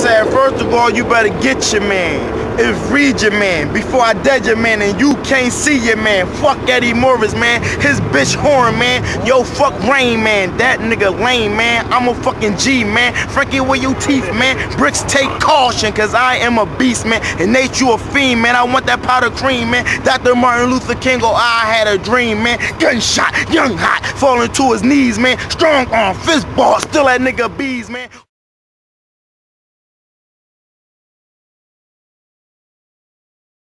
said, first of all, you better get your man. If read your man before I dead your man and you can't see your man. Fuck Eddie Morris, man. His bitch horn, man. Yo, fuck Rain, man. That nigga lame, man. I'm a fucking G, man. Frankie, with your teeth, man? Bricks take caution, cause I am a beast, man. And Nate, you a fiend, man. I want that powder cream, man. Dr. Martin Luther King, oh, I had a dream, man. Gunshot, young hot, falling to his knees, man. Strong arm, fist ball, still that nigga bees, man.